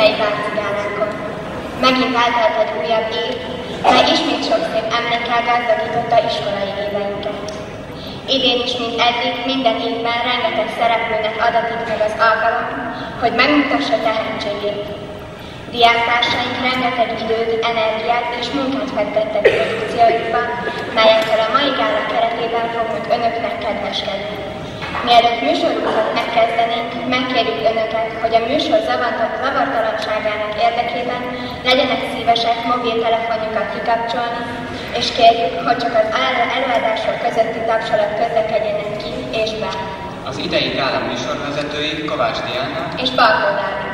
idei várcigálánkon. Megint eltelt egy újabb év, mely ismét sok szép emlékkel gazdagította iskolai éveinket. Idén is, mint eddig, minden évben rengeteg szereplőnek adatik meg az alkalom, hogy megmutassa tehetségét. Diáktársaink rengeteg időt, energiát és munkát fektettek produkcióikba, melyekkel a mai gála keretében fogunk önöknek kedveskedni. Mielőtt műsorunkat megkezdenénk, megkérjük Önöket, hogy a műsor zavartalanságának érdekében legyenek szívesek mobiltelefonjukat kikapcsolni, és kérjük, hogy csak az előadások közötti tapsolat közlekedjenek ki és be. Az idei gála műsorvezetői Kovács Diana és Balkó Dávid.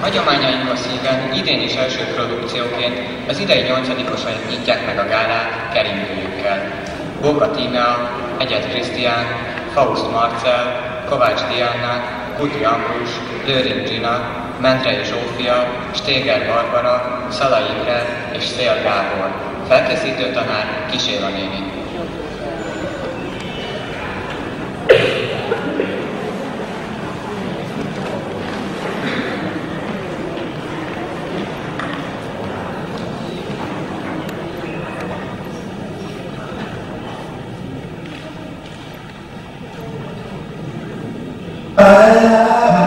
Hagyományainkhoz híven idén is első produkcióként az idei nyolcadikosaink nyitják meg a gálát keringőjükkel. Bóka Tímea, Egyet Krisztián, Faust Marcel, Kovács Diana, Kuti Ambrus, Lőrin Gina, Mentrei Zsófia, Stéger Barbara, Szala Imre és Szél Gábor. Felkészítő tanár Kiséla néni. para